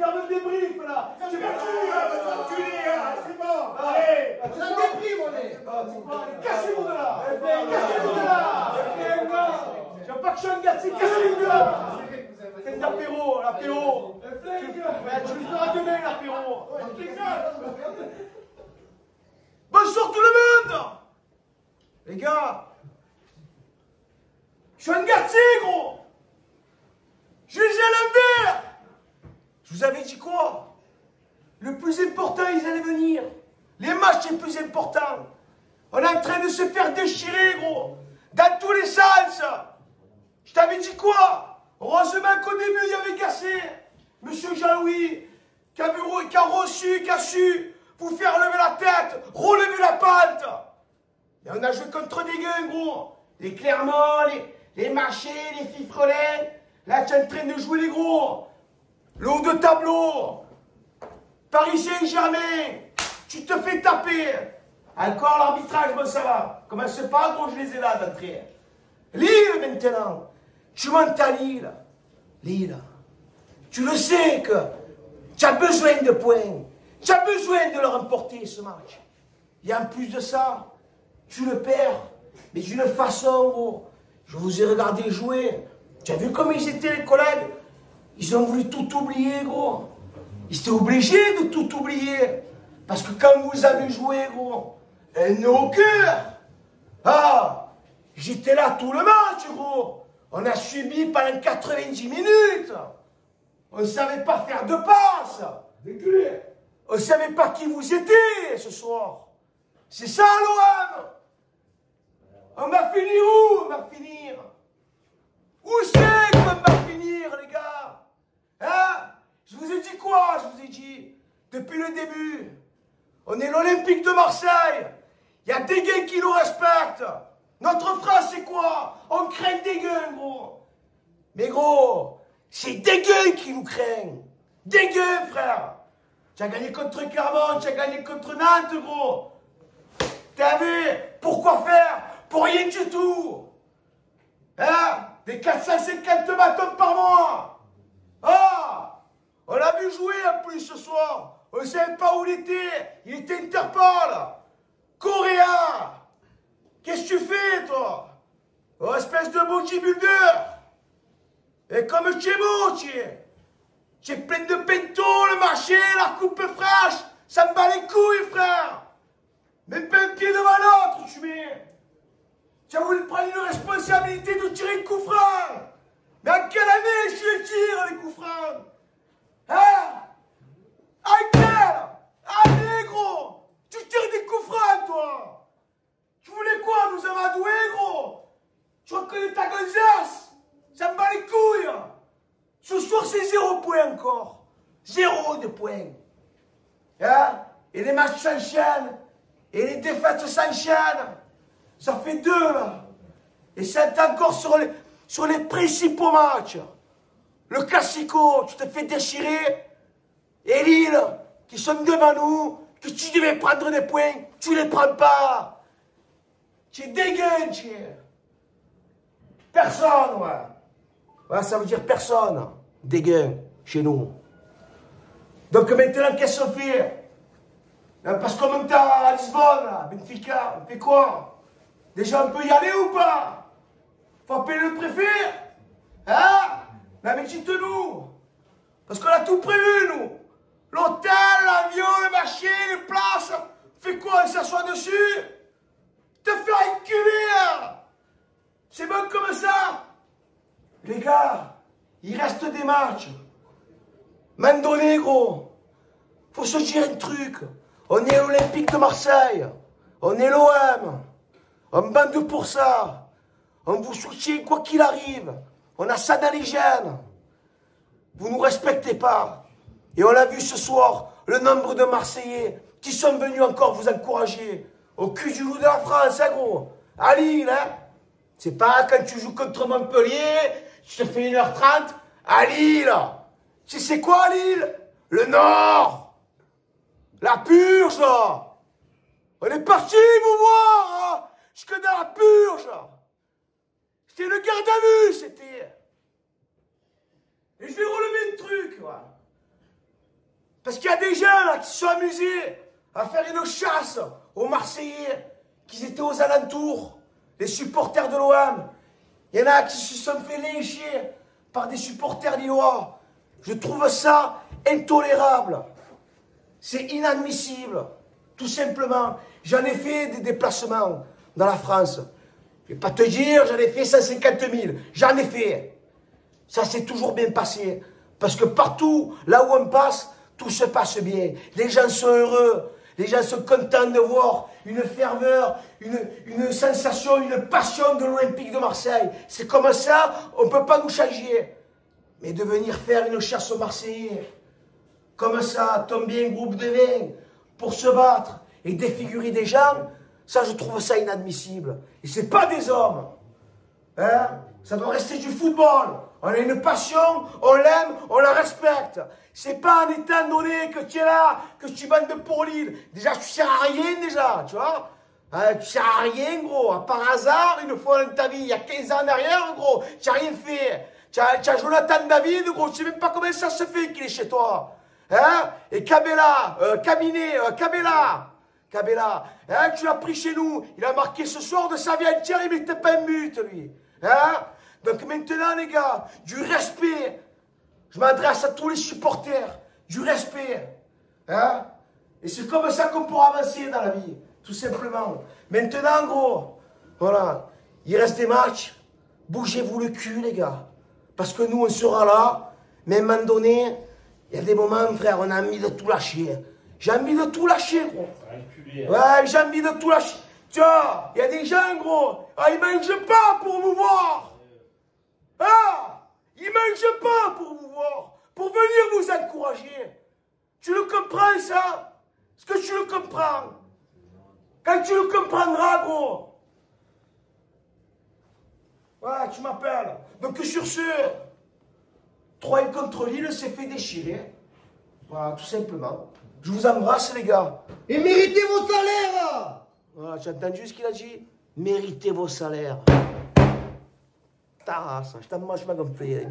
Faire le débrief là. Je vais C'est bon. Allez, On a dépris, mon nez. cassez-vous de là. Cassez-vous de là. Je veux pas que je sois un gâteau, cassez-vous de là. C'est l'apéro, l'apéro. Tu le feras demain, l'apéro. Bonsoir tout le monde Les gars Je suis un gâtier, gros Je les ai à l'envers Je vous avais dit quoi? Le plus important, ils allaient venir. Les matchs les plus importants. On est en train de se faire déchirer, gros. Dans tous les sens. Je t'avais dit quoi? Heureusement qu'au début, il y avait cassé. Monsieur Jean-Louis, qui a, reçu, qui a su vous faire lever la tête, relever la pente. Et on a joué contre des gueux, gros. Les Clermont, les, les Marchés, les Fifrelins. Là, tu es en train de jouer les gros. Le haut de tableau. Paris Saint-Germain. Tu te fais taper. Encore l'arbitrage, bon, ça va. Commence pas, gros, je les ai là d'entrée. Lille, maintenant. Tu montes à Lille. Lille. Tu le sais que tu as besoin de points. Tu as besoin de le remporter, ce match. Et en plus de ça, tu le perds. Mais d'une façon, gros. Je vous ai regardé jouer. Tu as vu comme ils étaient, les collègues? Ils ont voulu tout oublier, gros. Ils étaient obligés de tout oublier. Parce que quand vous avez joué, gros, un au cœur. Ah, j'étais là tout le match, gros. On a subi pendant 90 minutes. On ne savait pas faire de passe. On ne savait pas qui vous étiez ce soir. C'est ça l'OM. On va finir où? On va finir. Depuis le début, on est l'Olympique de Marseille. Il y a des gays qui nous respectent. Notre phrase, c'est quoi? On craint des gueux, gros. Mais gros, c'est des gueux qui nous craignent. Des gueux, frère. Tu as gagné contre Clermont, tu as gagné contre Nantes, gros. T'as vu? Pourquoi faire? Pour rien du tout. Hein? Des 450 bâtons par mois. Ah On l'a vu jouer en plus ce soir. On ne savait pas où il était? Il était Interpol. Coréen. Qu'est-ce que tu fais, toi? Oh, espèce de bodybuilder. Et comme es beau, tu es. Es plein de bento, le marché, la coupe fraîche. Ça me bat les couilles, frère. Même pas un pied devant l'autre, tu mets. Tu as voulu prendre une responsabilité de tirer le coup franc. Mais en quelle année tu les tires, les coups francs Hein? Quelle Allez, gros Tu tires des coups francs, toi Tu voulais quoi, nous amadouer, gros? Tu reconnais ta gonzasse Ça me bat les couilles Ce soir, c'est zéro point encore. Zéro de points. Hein? Et les matchs s'enchaînent. Et les défaites s'enchaînent. Ça fait deux, là. Et c'est encore sur les, sur les principaux matchs. Le Classico, tu te fais déchirer. Et Lille, qui sont devant nous, que tu devais prendre des points, tu les prends pas. Tu es dégueu, tu. Personne, ouais. Ça veut dire personne. Dégueu, chez nous. Donc maintenant, qu'est-ce qu'on fait? Hein, Parce même temps, à Lisbonne, Benfica, on fait quoi? Déjà, on peut y aller ou pas? Faut appeler le préfet Hein? Non, mais dites-nous Parce qu'on a tout prévu, nous L'hôtel, l'avion, le marché, les places On fait quoi On s'assoit dessus Te faire enculer C'est bon comme ça Les gars, il reste des matchs. Donner, gros. Faut se dire un truc. On est l'Olympique de Marseille. On est l'OM. On bande pour ça. On vous soutient quoi qu'il arrive. On a ça dans les gènes. Vous nous respectez pas. Et on l'a vu ce soir, le nombre de Marseillais qui sont venus encore vous encourager. Au cul du loup de la France, hein, gros. À Lille, hein. C'est pas quand tu joues contre Montpellier, tu te fais 1h30 à Lille. Tu sais quoi, Lille? Le Nord. La purge. On est parti vous voir, hein, jusque dans la purge. C'était le garde à vue, c'était. Et je vais relever une trucs, quoi. Parce qu'il y a des gens là qui se sont amusés à faire une chasse aux Marseillais, qui étaient aux alentours, les supporters de l'OM. Il y en a qui se sont fait lécher par des supporters lillois. Je trouve ça intolérable. C'est inadmissible. Tout simplement. J'en ai fait des déplacements dans la France. Je vais pas te dire, j'en ai fait 150 000. J'en ai fait. Ça s'est toujours bien passé. Parce que partout, là où on passe, tout se passe bien. Les gens sont heureux. Les gens sont contents de voir une ferveur, une, sensation, une passion de l'Olympique de Marseille. C'est comme ça, on ne peut pas nous changer. Mais de venir faire une chasse aux Marseillais, comme ça, tomber un groupe de 20 pour se battre et défigurer des gens, ça, je trouve ça inadmissible. Et c'est pas des hommes. Hein ça doit rester du football. On a une passion, on l'aime, on la respecte. C'est pas en étant donné que tu es là, que tu bandes de pourlines. Déjà, tu sers à rien, déjà, tu vois. Hein, tu sers à rien, gros. Par hasard, une fois dans ta vie, il y a 15 ans derrière, gros, tu n'as rien fait. Tu as, as, Jonathan David, gros, tu sais même pas comment ça se fait qu'il est chez toi. Hein? Et Cabella, euh, Cabinet, euh, Cabella, Cabella, hein, tu l'as pris chez nous. Il a marqué ce soir de sa vie entière, il mettait pas un but, lui. Hein? Donc maintenant, les gars, du respect. Je m'adresse à tous les supporters. Du respect. Hein Et c'est comme ça qu'on pourra avancer dans la vie. Tout simplement. Maintenant, gros, voilà. Il reste des matchs. Bougez-vous le cul, les gars. Parce que nous, on sera là. Mais à un moment donné, il y a des moments, frère, on a envie de tout lâcher. J'ai envie de tout lâcher, gros. Ouais, j'ai envie de tout lâcher. Tiens, il y a des gens, gros. Ah, ils mangent pas pour vous voir. Ah, ils mangent pas pour vous voir. Pour venir vous encourager. Tu le comprends, ça? Est-ce que tu le comprends? Quand tu le comprendras, gros. Ouais, tu m'appelles. Donc sur ce, 3 contre Lille s'est fait déchirer. Voilà, tout simplement. Je vous embrasse, les gars. Et méritez vos salaires Voilà, tu as entendu ce qu'il a dit Méritez vos salaires. Ta race, je t'en mange pas comme fait,